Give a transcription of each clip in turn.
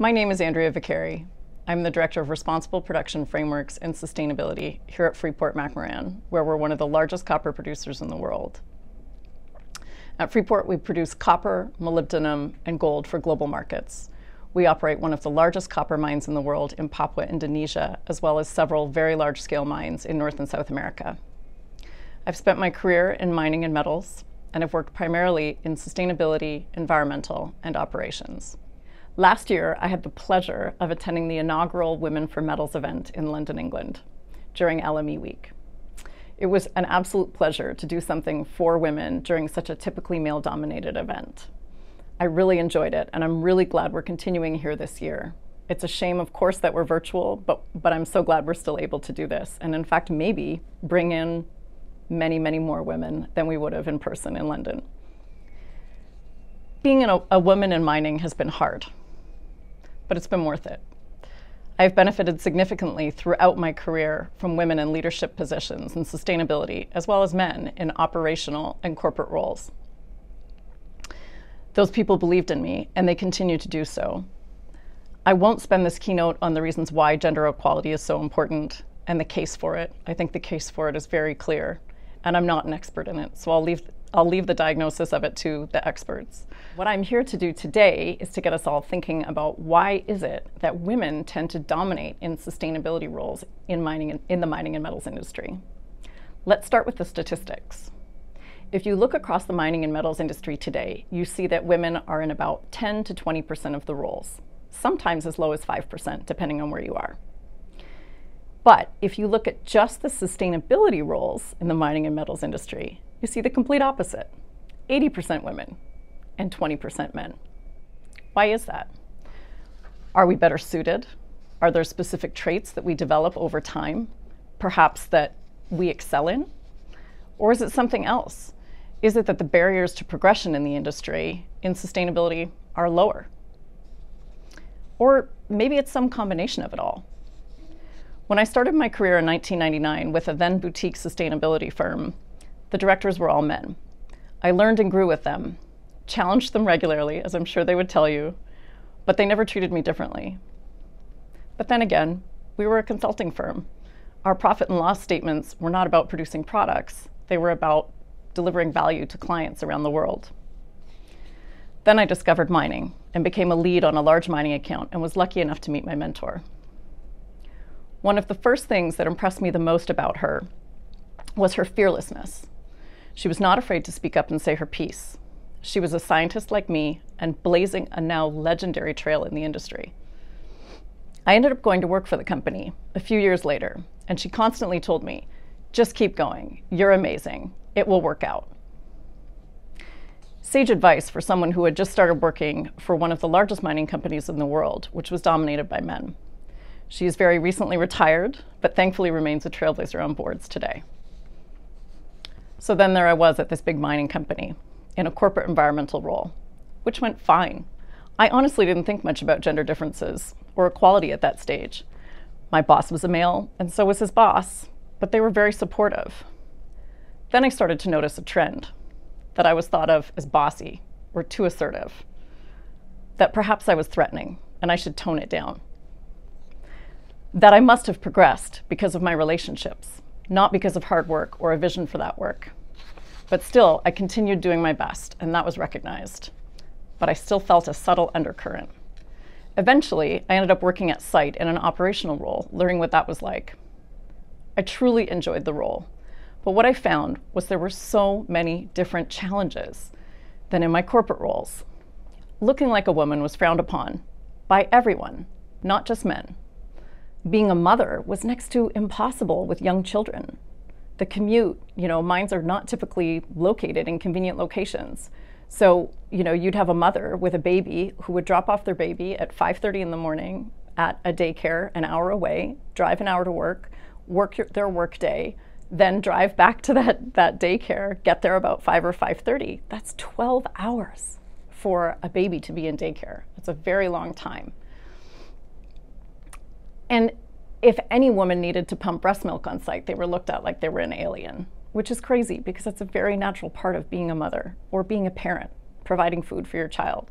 My name is Andrea Vaccari. I'm the Director of Responsible Production Frameworks and Sustainability here at Freeport-McMoRan, where we're one of the largest copper producers in the world. At Freeport, we produce copper, molybdenum, and gold for global markets. We operate one of the largest copper mines in the world in Papua, Indonesia, as well as several very large-scale mines in North and South America. I've spent my career in mining and metals, and have worked primarily in sustainability, environmental, and operations. Last year, I had the pleasure of attending the inaugural Women for Metals event in London, England, during LME Week. It was an absolute pleasure to do something for women during such a typically male-dominated event. I really enjoyed it, and I'm really glad we're continuing here this year. It's a shame, of course, that we're virtual, but, but I'm so glad we're still able to do this, and in fact, maybe bring in many, many more women than we would have in person in London. Being a, a woman in mining has been hard but it's been worth it. I've benefited significantly throughout my career from women in leadership positions and sustainability, as well as men in operational and corporate roles. Those people believed in me, and they continue to do so. I won't spend this keynote on the reasons why gender equality is so important and the case for it. I think the case for it is very clear, and I'm not an expert in it, so I'll leave I'll leave the diagnosis of it to the experts. What I'm here to do today is to get us all thinking about why is it that women tend to dominate in sustainability roles in mining and, in the mining and metals industry. Let's start with the statistics. If you look across the mining and metals industry today, you see that women are in about 10 to 20% of the roles, sometimes as low as 5%, depending on where you are. But if you look at just the sustainability roles in the mining and metals industry, you see the complete opposite 80% women and 20% men. Why is that? Are we better suited? Are there specific traits that we develop over time, perhaps that we excel in? Or is it something else? Is it that the barriers to progression in the industry in sustainability are lower? Or maybe it's some combination of it all. When I started my career in 1999 with a then boutique sustainability firm, the directors were all men. I learned and grew with them, challenged them regularly, as I'm sure they would tell you, but they never treated me differently. But then again, we were a consulting firm. Our profit and loss statements were not about producing products, they were about delivering value to clients around the world. Then I discovered mining and became a lead on a large mining account and was lucky enough to meet my mentor. One of the first things that impressed me the most about her was her fearlessness. She was not afraid to speak up and say her piece. She was a scientist like me and blazing a now legendary trail in the industry. I ended up going to work for the company a few years later, and she constantly told me, just keep going. You're amazing. It will work out. Sage advice for someone who had just started working for one of the largest mining companies in the world, which was dominated by men. She is very recently retired, but thankfully remains a trailblazer on boards today. So then there I was at this big mining company in a corporate environmental role, which went fine. I honestly didn't think much about gender differences or equality at that stage. My boss was a male, and so was his boss, but they were very supportive. Then I started to notice a trend that I was thought of as bossy or too assertive, that perhaps I was threatening and I should tone it down, that I must have progressed because of my relationships not because of hard work or a vision for that work. But still, I continued doing my best, and that was recognized. But I still felt a subtle undercurrent. Eventually, I ended up working at site in an operational role, learning what that was like. I truly enjoyed the role. But what I found was there were so many different challenges than in my corporate roles. Looking like a woman was frowned upon by everyone, not just men being a mother was next to impossible with young children. The commute, you know, mines are not typically located in convenient locations. So, you know, you'd have a mother with a baby who would drop off their baby at 5:30 in the morning at a daycare an hour away, drive an hour to work, work your, their work day, then drive back to that that daycare, get there about 5 or 5:30. That's 12 hours for a baby to be in daycare. That's a very long time. And if any woman needed to pump breast milk on site, they were looked at like they were an alien, which is crazy because it's a very natural part of being a mother or being a parent, providing food for your child.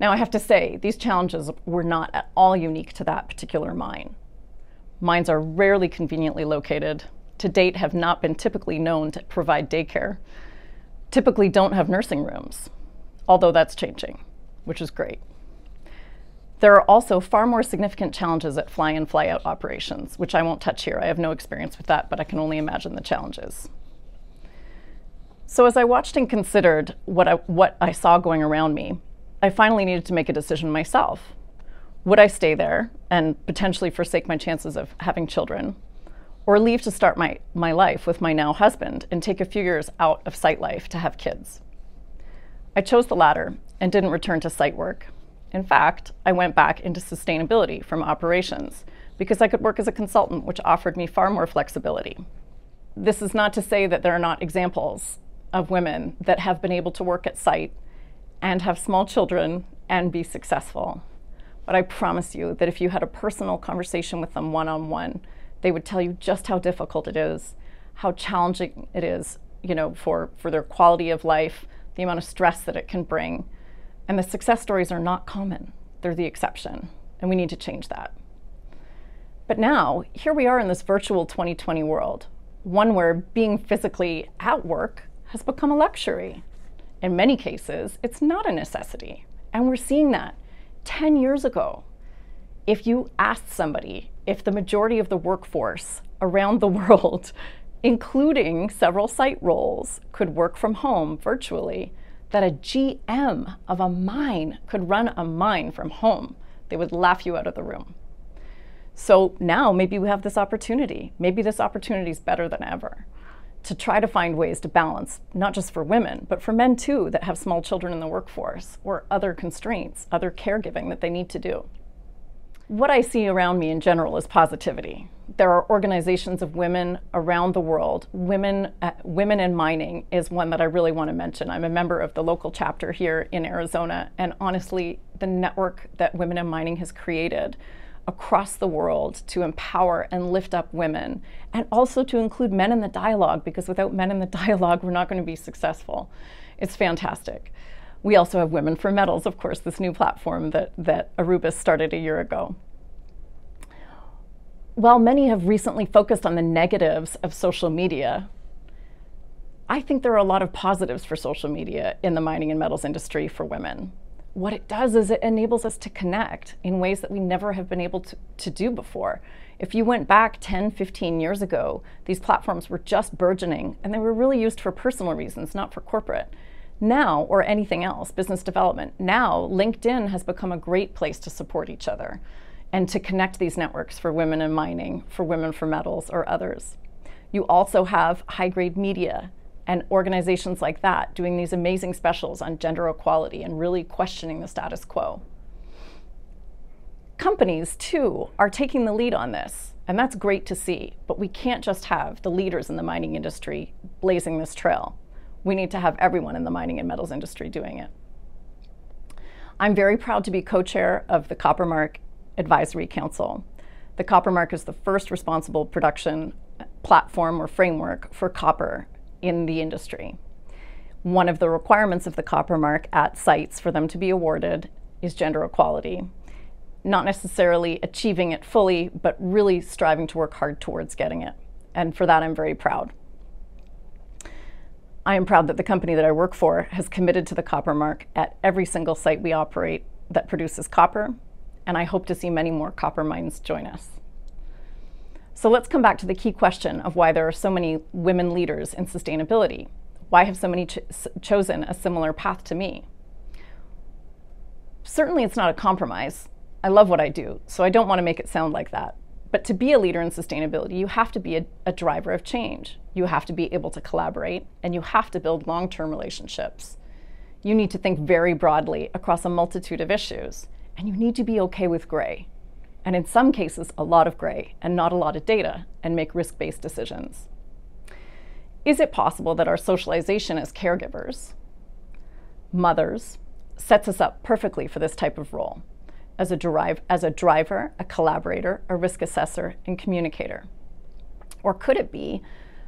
Now, I have to say, these challenges were not at all unique to that particular mine. Mines are rarely conveniently located, to date, have not been typically known to provide daycare, typically don't have nursing rooms, although that's changing, which is great. There are also far more significant challenges at fly in, fly out operations, which I won't touch here. I have no experience with that, but I can only imagine the challenges. So, as I watched and considered what I, what I saw going around me, I finally needed to make a decision myself. Would I stay there and potentially forsake my chances of having children? Or leave to start my, my life with my now husband and take a few years out of site life to have kids? I chose the latter and didn't return to site work. In fact, I went back into sustainability from operations because I could work as a consultant, which offered me far more flexibility. This is not to say that there are not examples of women that have been able to work at site and have small children and be successful. But I promise you that if you had a personal conversation with them one on one, they would tell you just how difficult it is, how challenging it is, you know, for, for their quality of life, the amount of stress that it can bring. And the success stories are not common, they're the exception. And we need to change that. But now, here we are in this virtual 2020 world, one where being physically at work has become a luxury. In many cases, it's not a necessity. And we're seeing that 10 years ago. If you asked somebody if the majority of the workforce around the world, including several site roles, could work from home virtually, that a GM of a mine could run a mine from home, they would laugh you out of the room. So now maybe we have this opportunity. Maybe this opportunity is better than ever to try to find ways to balance, not just for women, but for men too that have small children in the workforce or other constraints, other caregiving that they need to do. What I see around me in general is positivity. There are organizations of women around the world. Women, uh, women in mining is one that I really want to mention. I'm a member of the local chapter here in Arizona, and honestly, the network that Women in Mining has created across the world to empower and lift up women and also to include men in the dialogue because without men in the dialogue, we're not going to be successful. It's fantastic. We also have Women for Metals, of course, this new platform that, that Aurubis started a year ago. While many have recently focused on the negatives of social media, I think there are a lot of positives for social media in the mining and metals industry for women what it does is it enables us to connect in ways that we never have been able to, to do before. If you went back 10, 15 years ago, these platforms were just burgeoning and they were really used for personal reasons, not for corporate. Now, or anything else, business development, now LinkedIn has become a great place to support each other and to connect these networks for women in mining, for women for metals, or others. You also have high grade media and organizations like that doing these amazing specials on gender equality and really questioning the status quo. Companies, too, are taking the lead on this, and that's great to see, but we can't just have the leaders in the mining industry blazing this trail. We need to have everyone in the mining and metals industry doing it. I'm very proud to be co chair of the Coppermark Advisory Council. The Coppermark is the first responsible production platform or framework for copper in the industry. One of the requirements of the Coppermark at sites for them to be awarded is gender equality. Not necessarily achieving it fully, but really striving to work hard towards getting it. And for that, I'm very proud. I am proud that the company that I work for has committed to the copper mark at every single site we operate that produces copper, and I hope to see many more copper mines join us. So let's come back to the key question of why there are so many women leaders in sustainability. Why have so many ch chosen a similar path to me? Certainly, it's not a compromise. I love what I do, so I don't want to make it sound like that. But to be a leader in sustainability, you have to be a, a driver of change. You have to be able to collaborate, and you have to build long term relationships. You need to think very broadly across a multitude of issues, and you need to be okay with gray and in some cases, a lot of gray and not a lot of data, and make risk based decisions. Is it possible that our socialization as caregivers, mothers, sets us up perfectly for this type of role as a, derive, as a driver, a collaborator, a risk assessor, and communicator? Or could it be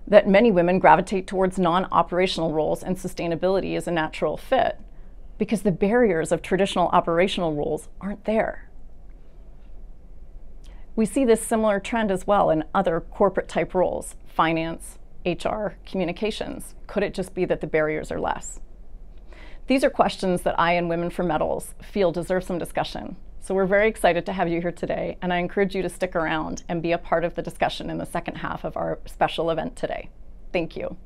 that many women gravitate towards non operational roles and sustainability is a natural fit, because the barriers of traditional operational roles aren't there. We see this similar trend as well in other corporate type roles finance, HR, communications. Could it just be that the barriers are less? These are questions that I and Women for Metals feel deserve some discussion. So we're very excited to have you here today, and I encourage you to stick around and be a part of the discussion in the second half of our special event today. Thank you.